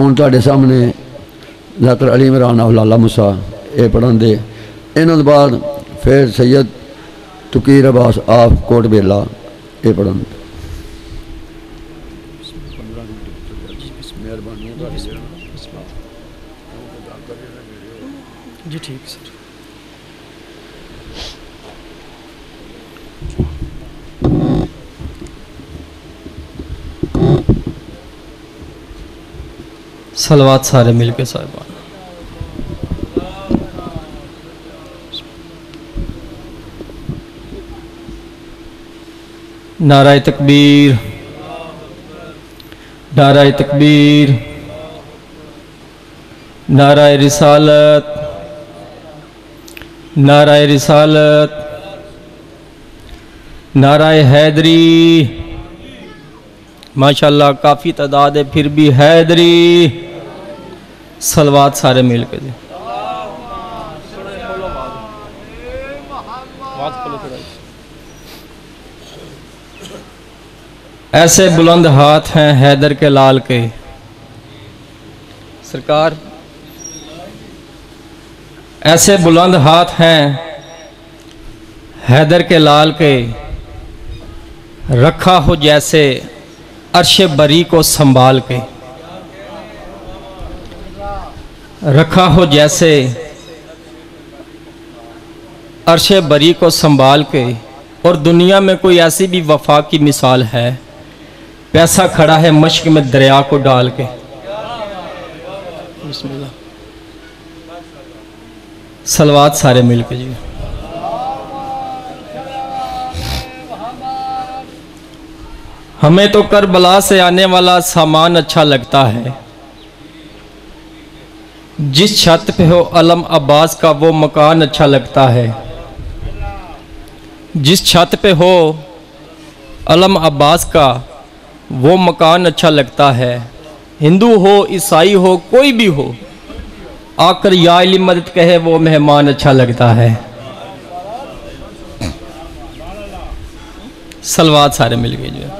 ਹੁਣ ਤੁਹਾਡੇ ਸਾਹਮਣੇ ਜ਼ਾਕਰ ਅਲੀ ਇਮਰਾਨ ਔਰ ਲਾਲਾ ਮੁਸਾ ਇਹ ਪੜਾਉਂਦੇ ਇਹਨਾਂ ਤੋਂ ਬਾਅਦ ਫਿਰ ਸੈਦ ਤੁਕੀਰ ਅਬਾਸ ਆਫ ਕੋਟ ਬੇਲਾ ਇਹ ਪੜਾਉਂਦੇ ਜੀ ਠੀਕ, ਸਰ। सलवात सारे मिल के साहिबान। नाराय तकबीर नाराय तकबीर, नाराय रिसालत नाराय रिसालत, नाराय हैदरी, माशाल्लाह काफ़ी तादाद है, फिर भी हैदरी। सलवात सारे मिल के जी ऐसे बुलंद हाथ हैं हैदर के लाल के। सरकार, ऐसे बुलंद हाथ हैं हैदर के लाल के। रखा हो जैसे अरश बरी को संभाल के। रखा हो जैसे अरश बरी को संभाल के, और दुनिया में कोई ऐसी भी वफा की मिसाल है। पैसा खड़ा है मश्क में दरिया को डाल के। सलवात सारे मिल के जी। हमें तो करबला से आने वाला सामान अच्छा लगता है। जिस छत पे हो अलम अब्बास का, वो मकान अच्छा लगता है। जिस छत पे हो अलम अब्बास का, वो मकान अच्छा लगता है। हिंदू हो, ईसाई हो, कोई भी हो, आकर या मदद कहे, वो मेहमान अच्छा लगता है। सलवात सारे मिल गए जो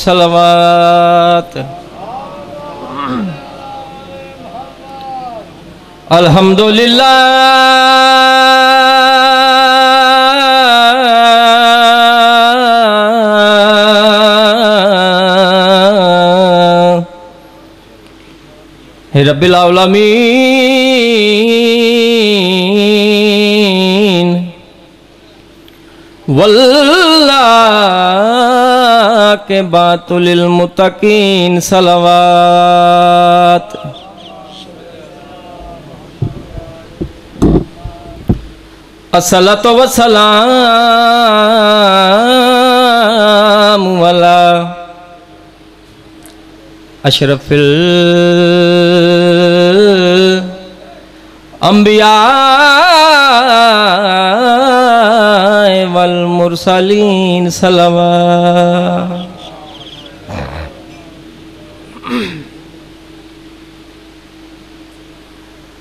सलवात। अल्हम्दुलिल्लाह। हे रब्बिल आलमीन। वल्लाह के बातुल मुतकीन सलवात। असलत वसलाम वाला अशरफिल अंबिया मुरसलीन सलवा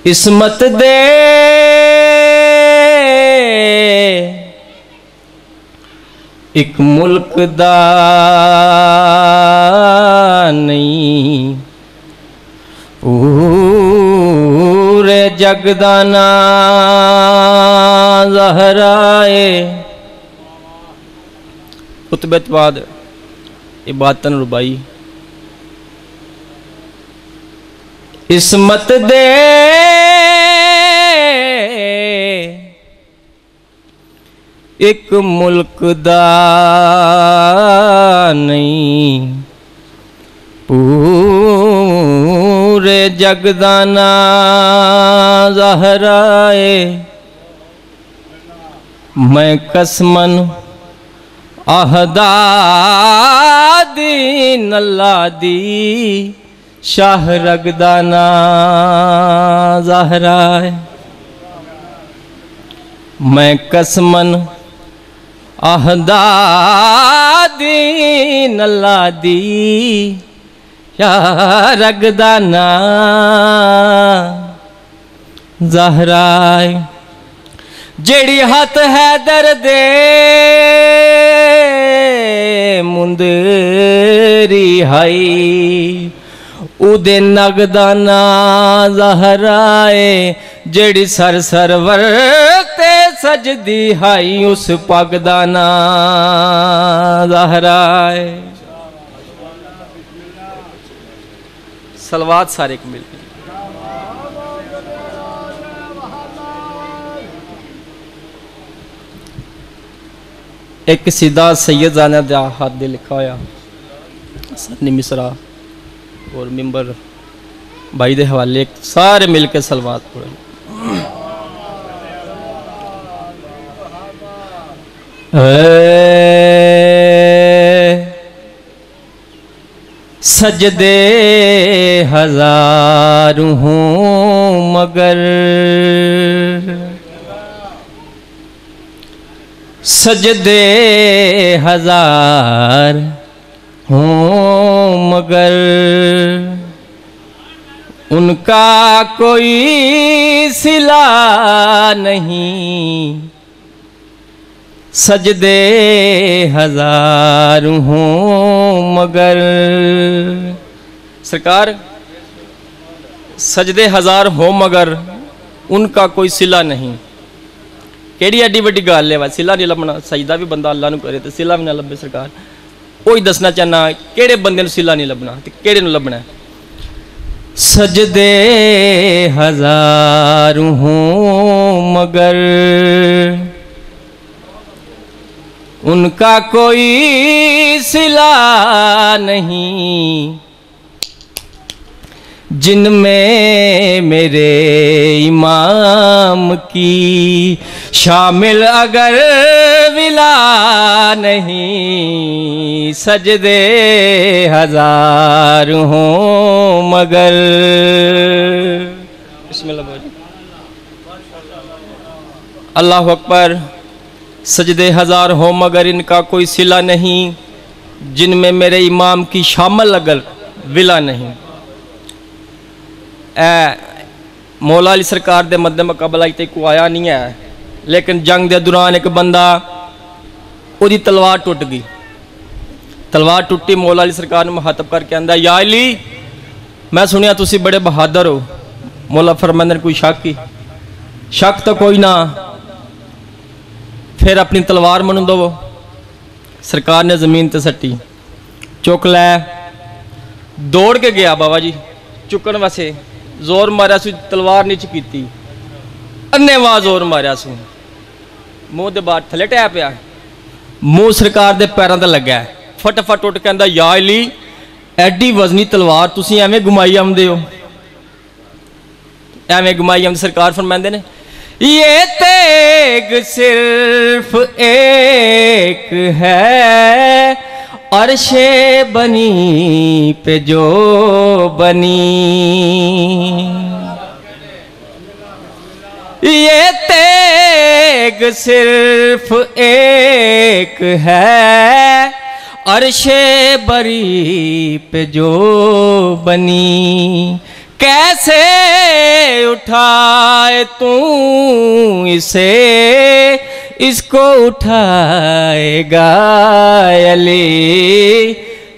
इसमत दे। एक मुल्क दा नहीं। पूरे जगदाना जहराए उतबत बाद इबातन रुबाई इसमत दे एक मुल्क दा नहीं पूरे जगदाना जहराए मैं कसमन आहदादी नल्ला दी शाह रगदाना ज़हरा मैं कसमन आहदादी नल्ला दी शाह रगदाना ज़हरा ਜਿਹੜੀ ਹੱਥ ਹੈ ਦਰਦ, ਮੁੰਦਰੀ ਹਾਈ। ਉਹਦੇ ਨਗ ਦਾ ਨਾਂ ਜ਼ਹਰਾਏ, ਜਿਹੜੀ ਸਰ ਸਰਵਰ ਤੇ ਸਜਦੀ ਹਾਈ, ਉਸ ਪਗ ਦਾ ਨਾਂ ਜ਼ਹਰਾਏ। ਸਲਵਾਤ ਸਾਰੇ ਮਿਲ ਕੇ। एक सीधा सैयद जाने ਹੱਥ ਦੇ लिखा ਹੋਇਆ ਸਨੀ ਮਿਸਰਾ और मिंबर भाई दे हवाले, सारे मिल के सलवात पढ़े सजदे हज़ारों मगर सजदे हज़ार हूँ मगर उनका कोई सिला नहीं। सजदे हज़ार हूँ मगर सरकार, सजदे हज़ार हो मगर उनका कोई सिला नहीं। ਕਿਹੜੀ ਐਡੀ ਵੱਡੀ ਗੱਲ ਹੈ ਵਾ ਸਿਲਾ ਨਹੀਂ ਲੱਭਣਾ ਸਜਦਾ ਵੀ ਬੰਦਾ ਅੱਲਾ ਨੂੰ ਕਰੇ ਤੇ ਸਿਲਾ ਵੀ ਨਾ ਲੱਭੇ ਸਰਕਾਰ ਉਹ ਹੀ ਦੱਸਣਾ ਚਾਹਨਾ ਕਿਹੜੇ ਬੰਦੇ ਨੂੰ ਸਿਲਾ ਨਹੀਂ ਲੱਭਣਾ ਤੇ ਕਿਹੜੇ ਨੂੰ ਲੱਭਣਾ ਸਜਦੇ ਹਜ਼ਾਰ ਹੂੰ ਮਗਰ उनका कोई सिला नहीं जिनमें मेरे इमाम की शामिल अगर विला नहीं, सजदे हज़ार हों मगर। अल्लाह अकबर, सजदे हज़ार हो मगर इनका कोई सिला नहीं जिनमें मेरे इमाम की शामिल अगर विला नहीं। ਮੌਲਾ ਅਲੀ ਸਰਕਾਰ ਦੇ ਮੱਦੇ ਮੁਕਾਬਲਾ ਇਤੇ ਕੋ ਆਇਆ ਨਹੀਂ ਹੈ ਲੇਕਿਨ ਜੰਗ ਦੇ ਦੌਰਾਨ ਇੱਕ ਬੰਦਾ, ਉਹਦੀ ਤਲਵਾਰ ਟੁੱਟ ਗਈ। ਤਲਵਾਰ ਟੁੱਟੀ, ਮੌਲਾ ਅਲੀ ਸਰਕਾਰ ਨੂੰ ਮਹਾਤਬ ਕਰਕੇ ਆਂਦਾ, ਯਾ ਅਲੀ, ਮੈਂ ਸੁਣਿਆ ਤੁਸੀਂ ਬੜੇ ਬਹਾਦਰ ਹੋ। ਮੌਲਾ ਫਰਮਾਨਰ ਕੋਈ ਸ਼ੱਕ ਹੀ ਸ਼ੱਕ ਤਾਂ ਕੋਈ ਨਾ। ਫਿਰ ਆਪਣੀ ਤਲਵਾਰ ਮਨੂੰ ਦਵੋ। ਸਰਕਾਰ ਨੇ ਜ਼ਮੀਨ ਤੇ ਸੱਟੀ। ਚੁੱਕ ਲੈ। ਦੌੜ ਕੇ ਗਿਆ ਬਾਬਾ ਜੀ, ਚੁੱਕਣ ਵਾਸਤੇ। ਜ਼ੋਰ ਮਾਰਿਆ ਸੀ, ਤਲਵਾਰ ਨੀਚ ਕੀਤੀ। ਅੰਨੇਵਾ ਜ਼ੋਰ ਮਾਰਿਆ ਸੀ। ਮੂੰਹ ਦੇ ਬਾਹਰ ਥੱਲੇ ਟਿਆ ਪਿਆ। ਮੂੰਹ ਸਰਕਾਰ ਦੇ ਪੈਰਾਂ ਤੇ ਲੱਗਾ। ਫਟਾਫਟ ਉੱਠ ਕਹਿੰਦਾ, ਯਾ ਅਲੀ, ਐਡੀ ਵਜ਼ਨੀ ਤਲਵਾਰ ਤੁਸੀਂ ਐਵੇਂ ਗੁਮਾਈ ਆਉਂਦੇ ਹੋ? ਐਵੇਂ ਗੁਮਾਈ ਆਉਂਦੀ ਸਰਕਾਰ ਫਰਮਾਉਂਦੇ ਨੇ, ਇਹ ਤੇਗ ਸਿਰਫ ਇੱਕ ਹੈ। अरशे बनी पे जो बनी। ये तेग सिर्फ़ एक है। अरशे बरी पे जो बनी। कैसे उठाए तू इसे? इसको उठाएगा अली।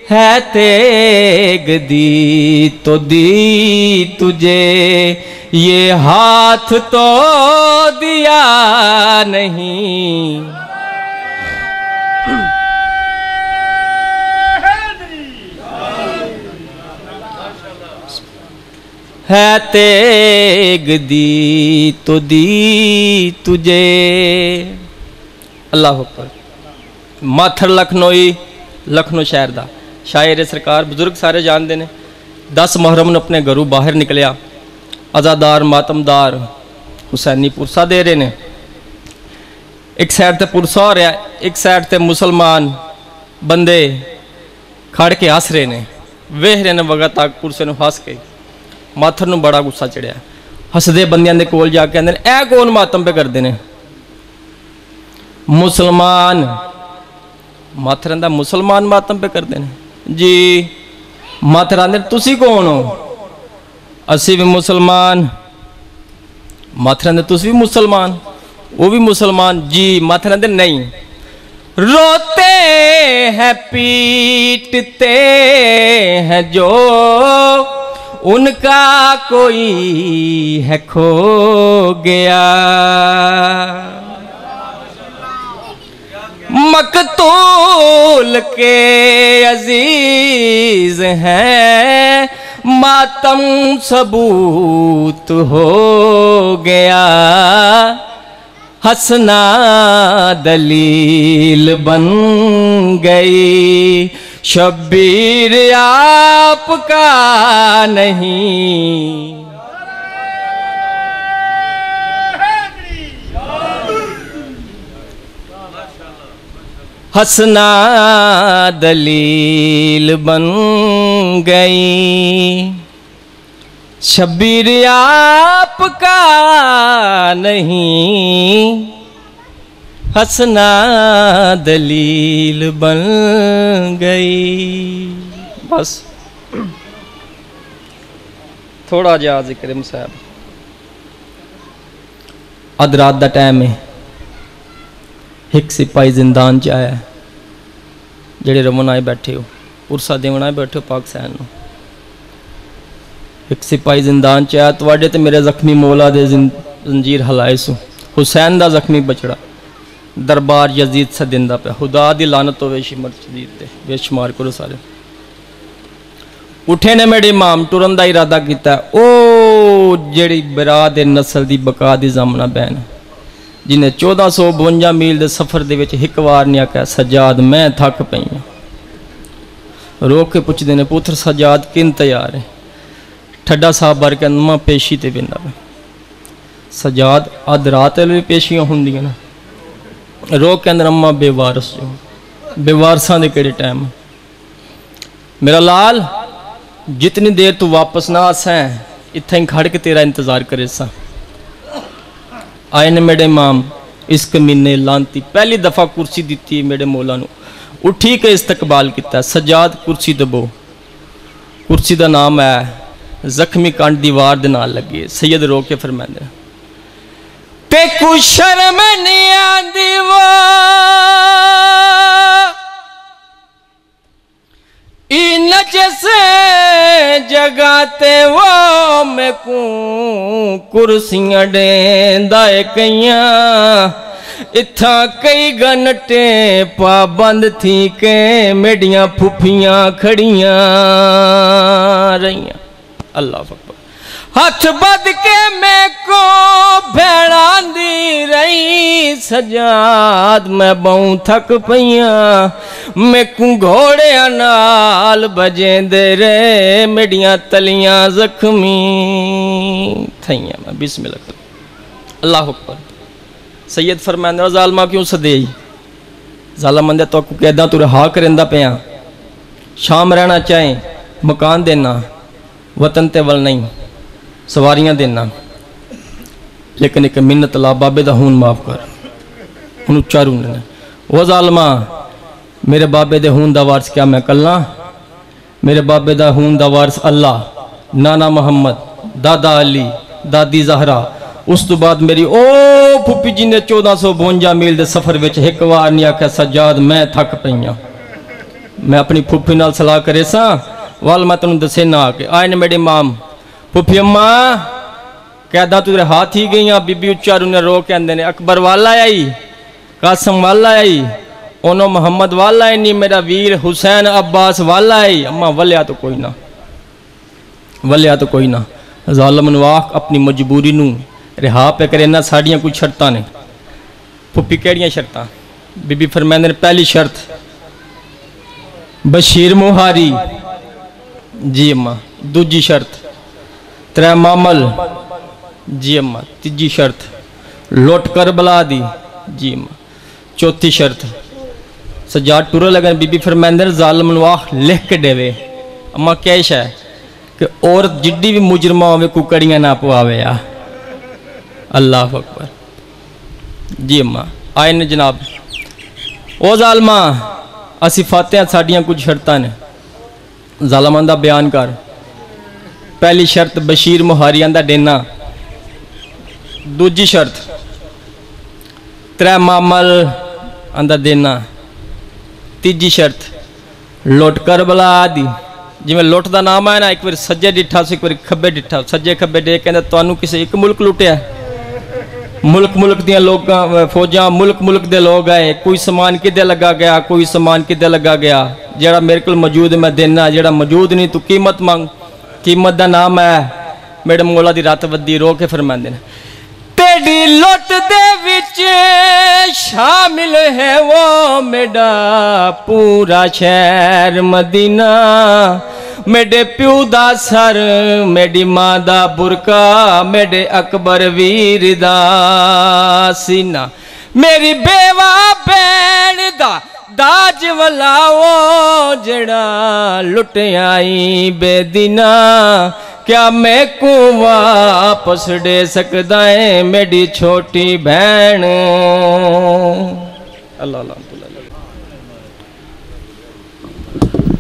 है तेग दी तो दी तुझे। ये हाथ तो दिया नहीं। है तेग दी तो दी तुझे। ਅੱਲਾਹ ਅਕਬਰ ਮਾਥਰ ਲਖਨੋਈ ਲਖਨੋ ਸ਼ਹਿਰ ਦਾ। ਸ਼ਾਇਰ ਇਹ ਸਰਕਾਰ ਬਜ਼ੁਰਗ ਸਾਰੇ ਜਾਣਦੇ ਨੇ। 10 ਮੁਹਰਮ ਨੂੰ ਆਪਣੇ ਘਰੋਂ ਬਾਹਰ ਨਿਕਲਿਆ। ਅਜ਼ਾਦਾਰ ਮਾਤਮਦਾਰ ਹੁਸੈਨੀ ਪੁਰਸਾ ਦੇ ਰਹੇ ਨੇ। ਇੱਕ ਸਾਈਡ ਤੇ ਪੁਰਸਾ ਹੋ ਰਿਹਾ, ਇੱਕ ਸਾਈਡ ਤੇ ਮੁਸਲਮਾਨ ਬੰਦੇ ਖੜ ਕੇ ਹੱਸ ਰਹੇ ਨੇ। ਵੇਖ ਰਹੇ ਨੇ ਵਗਾ ਤੱਕ ਪੁਰਸੇ ਨੂੰ ਹੱਸ ਕੇ। ਮਾਥਰ ਨੂੰ ਬੜਾ ਗੁੱਸਾ ਚੜਿਆ। ਹੱਸਦੇ ਬੰਦਿਆਂ ਦੇ ਕੋਲ ਜਾ ਕੇ ਕਹਿੰਦੇ ਨੇ, ਇਹ ਕੌਣ ਮਾਤਮ ਪੇ ਕਰਦੇ ਨੇ? ਮੁਸਲਮਾਨ ਮਾਥਰਾਂ ਦਾ ਮੁਸਲਮਾਨ ਮਾਤਮ ਪੇ ਕਰਦੇ ਨੇ ਜੀ ਮਾਥਰਾਂ ਦੇ ਤੁਸੀਂ ਕੌਣ ਹੋ ਅਸੀਂ ਵੀ ਮੁਸਲਮਾਨ ਮਾਥਰਾਂ ਦੇ ਤੁਸੀਂ ਵੀ ਮੁਸਲਮਾਨ वो भी मुसलमान जी माथरा दे नहीं रोते हैं पीटते हैं जो उनका कोई है खो गया मकतूल के अज़ीज़ हैं। मातम सबूत हो गया। हंसना दलील बन गई। शब्बीर आपका नहीं। हंसना दलील बन गई। शब्बीर आपका नहीं, हंसना दलील बन गई। बस। थोड़ा जिहा ज़िक्र साहब अध रात का टाइम है। ਇੱਕ ਸਿਪਾਈ ਜ਼ਿੰਦਾਨ ਚ ਆਇਆ ਜਿਹੜੇ ਰਮਨ ਆਏ ਬੈਠੇ ਹੋ ਉਰਸਾ ਦੇਵਣ ਆਏ ਬੈਠੇ ਹੋ ਸੈਨ ਨੂੰ। ਇੱਕ ਸਿਪਾਈ ਜ਼ਿੰਦਾਨ ਚ ਆਇਆ, ਤੁਹਾਡੇ ਤੇ ਮੇਰੇ ਜ਼ਖਮੀ ਮੌਲਾ ਦੇ ਜ਼ੰਜੀਰ ਹਲਾਏ ਸੋ ਹੁਸੈਨ ਦਾ ਜ਼ਖਮੀ ਬਚੜਾ। ਦਰਬਾਰ ਯਜ਼ੀਦ ਸਦਿੰਦਾ ਪਿਆ। ਖੁਦਾ ਦੀ ਲਾਨਤ ਹੋਵੇ ਸ਼ਿਮਰ ਸ਼ਦੀਦ ਤੇ। ਬੇਸ਼ਮਾਰ ਕਰੋ ਸਾਰੇ। ਉਠੇ ਨੇ ਮੇਰੇ ਇਮਾਮ, ਤੁਰਨ ਦਾ ਇਰਾਦਾ ਕੀਤਾ। ਉਹ ਜਿਹੜੀ ਬਰਾ ਦੇ ਨਸਲ ਦੀ ਬਕਾ ਦੀ ਜ਼ਮਨਾ ਬੈਨ ਜਿਨੇ 1452 ਮੀਲ ਦੇ ਸਫ਼ਰ ਦੇ ਵਿੱਚ ਇੱਕ ਵਾਰ ਨਹੀਂ ਆਖਿਆ, ਸਜਾਦ, ਮੈਂ ਥੱਕ ਪਈ ਹਾਂ। ਰੋਕ ਕੇ ਪੁੱਛਦੇ ਨੇ, ਪੁੱਤਰ, ਸਜਾਦ ਕਿਨ ਤਿਆਰ ਹੈ? ਠੱਡਾ ਸਾਹਿਬ ਵਰ ਕੇ ਅੰਮਾ ਪੇਸ਼ੀ ਤੇ ਬਿੰਦਾ ਸਜਾਦ, ਅਧ ਰਾਤ ਵੇਲੇ ਵੀ ਪੇਸ਼ੀਆਂ ਹੁੰਦੀਆਂ ਨੇ। ਰੋਕ ਕੇ ਅੰਦਰ ਅੰਮਾ, ਬੇਵਾਰਸ ਜੋ ਬੇਵਾਰਸਾਂ ਦੇ ਕਿਹੜੇ ਟਾਈਮ ਮੇਰਾ ਲਾਲ, ਜਿਤਨੀ ਦੇਰ ਤੂੰ ਵਾਪਸ ਨਾ ਆਸੈਂ, ਇੱਥੇ ਹੀ ਖੜ ਕੇ ਤੇਰਾ ਇੰਤਜ਼ਾਰ ਕਰੇ ਸਾਂ। ਆਏ ਨੇ ਮੇਰੇ ਇਮਾਮ ਇਸ ਕਮੀਨੇ ਲਾਂਤੀ ਪਹਿਲੀ ਦਫਾ ਕੁਰਸੀ ਦਿੱਤੀ ਹੈ ਮੇਰੇ ਮੌਲਾ ਨੂੰ ਉੱਠੀ ਕੇ ਇਸਤਕਬਾਲ ਕੀਤਾ ਸਜਾਦ ਕੁਰਸੀ ਦਬੋ ਕੁਰਸੀ ਦਾ ਨਾਮ ਹੈ ਜ਼ਖਮੀ ਕੰਡ ਦੀਵਾਰ ਦੇ ਨਾਲ ਲੱਗੀ ਹੈ ਸੈਯਦ ਰੋ ਕੇ ਫਰਮਾਉਂਦੇ ਨੇ ਤੇ ਕੁ ਸ਼ਰਮ ਨਹੀਂ ਆਂਦੀ ਵਾ जगाते वो मैं को कुर्सियाँ डेंदा कईया। इथा कई घंटे पाबंद थी के मेडियाँ फुफियाँ खड़ियाँ रहियाँ। अकबर। हथ बद के मैं को भेड़ांदी रही, सजाद मैं बहु थक पईया। मेकू घोड़िया नाल बजेंदे रे मेडिया तलियाँ जख्मी। थइया मैं बिस्मिल अल्लाह अकबर। सैयद फरमैंदा जालमा क्यों सदेई जालम तो कैदा तू रहा करेंदा शाम रहना चाहे, मकान देना, वतन ते वल नहीं, सवारियाँ देना। लेकिन एक मिन्नत ला, बाबे का हून माफ़ कर। हूँ उच्चा रून वह जालमा ਮੇਰੇ ਬਾਬੇ ਦੇ ਹੂਨ ਦਾ ਵਾਰਸ ਕਿਆ ਮੈਂ ਕੱਲਾ? ਮੇਰੇ ਬਾਬੇ ਦਾ ਹੂਨ ਦਾ ਵਾਰਸ ਅੱਲਾ, ਨਾਨਾ ਮੁਹੰਮਦ, ਦਾਦਾ ਅਲੀ, ਦਾਦੀ ਜ਼ਹਰਾ। ਉਸ ਤੋਂ ਬਾਅਦ ਮੇਰੀ ਉਹ ਫੁੱਫੀ ਜੀ ਨੇ 1452 ਮੀਲ ਦੇ ਸਫ਼ਰ ਵਿੱਚ ਇੱਕ ਵਾਰ ਨਹੀਂ ਆਖਿਆ, ਸਜਾਦ, ਮੈਂ ਥੱਕ ਪਈਆਂ ਮੈਂ ਆਪਣੀ ਫੁੱਫੀ ਨਾਲ ਸਲਾਹ ਕਰੇ ਸਾਂ। ਵਾਲ ਮੈਂ ਤੈਨੂੰ ਦੱਸੇ ਨਾ ਕਿ ਆਏ ਨੇ ਮੇਰੇ ਮਾਮ ਫੁੱਫੀ ਅੰਮਾ ਕਹਿਦਾ ਤੇਰੇ ਹੱਥ ਹੀ ਗਈਆਂ, ਬੀਬੀ ਉੱਚਾਰੂ ਨੇ ਰੋ ਕੇ ਆਂਦੇ ਨੇ, ਅਕਬਰ ਵਾਲਾ ਆਈ ਕਾਸਮ ਵਾਲਾ ਆਈ ओनो मोहम्मद वाला ही नहीं मेरा वीर हुसैन अब्बास वाला ही अम्मा वलिया तो कोई ना वलिया तो कोई ना जालम नवाख अपनी मजबूरी ਨੂੰ ਰਿਹਾ ਪੇ ਕਰੇ ਨਾ ਸਾਡੀਆਂ ਕੋਈ ਸ਼ਰਤਾਂ ਨੇ ਪੁੱਪੀ ਕਿਹੜੀਆਂ ਸ਼ਰਤਾਂ ਬੀਬੀ ਫਰਮਾਉਂਦੇ ਨੇ ਪਹਿਲੀ ਸ਼ਰਤ ਬਸ਼ੀਰ ਮੁਹਾਰੀ ਜੀ ਅਮਾ ਦੂਜੀ ਸ਼ਰਤ ਤਰੇ ਮਾਮਲ ਜੀ ਅਮਾ ਤੀਜੀ ਸ਼ਰਤ ਲੋਟ ਕਰਬਲਾ ਦੀ ਜੀ ਅਮਾ ਚੌਥੀ ਸ਼ਰਤ सजा टुर लगन बीबी फरमैंदर जालम नवाह लिख के देवे। अम्मा कैश है कि औरत जिड्डी भी मुजरमा होवे कुकड़ियाँ ना पवावे आ। अल्लाह अकबर। जी अम्मा, आए ने जनाब। ओ जालमा, असी फाते साड़ियाँ कुछ शर्त ने। जालमान का बयान कर। पहली शर्त, बशीर मुहारियाँ का देना। दूजी शर्त, त्रै मामल अंदा देना। ਤੀਜੀ ਸ਼ਰਤ, ਲੁੱਟ ਕਰਬਲਾ ਦੀ ਜਿਵੇਂ ਲੁੱਟ ਦਾ ਨਾਮ ਹੈ ਨਾ, ਇੱਕ ਵਾਰ ਸੱਜੇ ਡਿੱਠਾ ਸੀ, ਇੱਕ ਵਾਰ ਖੱਬੇ ਡਿੱਠਾ। ਸੱਜੇ ਖੱਬੇ ਦੇ ਕਹਿੰਦਾ ਤੁਹਾਨੂੰ ਕਿਸੇ ਇੱਕ ਮੁਲਕ ਲੁੱਟਿਆ। ਮੁਲਕ ਮੁਲਕ ਦੀਆਂ ਲੋਕਾਂ ਫੌਜਾਂ, ਮੁਲਕ ਮੁਲਕ ਦੇ ਲੋਕ ਆਏ। ਕੋਈ ਸਮਾਨ ਕਿੱਦੇ ਲੱਗਾ ਗਿਆ? ਕੋਈ ਸਮਾਨ ਕਿੱਦੇ ਲੱਗਾ ਗਿਆ? ਜਿਹੜਾ ਮੇਰੇ ਕੋਲ ਮੌਜੂਦ ਮੈਂ ਦੇਣਾ ਜਿਹੜਾ ਮੌਜੂਦ ਨਹੀਂ, ਤੂੰ ਕੀਮਤ ਮੰਗ। ਕੀਮਤ ਦਾ ਨਾਮ ਹੈ ਮੇਰੇ ਮੌਲਾ ਦੀ ਰਾਤ ਵੱਦੀ ਰੋ ਕੇ ਫਰਮਾਉਂਦੇ ਨੇ। ਤੇਰੀ ਲੁੱਟ ਦੇ ਵਿੱਚ ਸ਼ਾਮਿਲ ਹੈ ਉਹ ਮੇਰਾ ਪੂਰਾ ਸ਼ਹਿਰ ਮਦੀਨਾ। ਮੇਰੇ ਪਿਓ ਦਾ ਸਰ ਮੇਰੀ ਮਾਂ ਦਾ ਬੁਰਕਾ ਮੇਰੇ ਅਕਬਰ ਵੀਰ ਦਾ ਸੀਨਾ। ਮੇਰੀ ਬੇਵਾ ਭੈਣ ਦਾ ਦਾਜ ਵਲਾਓ ਜਿਹੜਾ ਲੁੱਟਿਆਈ ਬੇਦੀਨਾ। क्या मैं को वापस दे सकदा है मेरी छोटी बहन अल्लाह।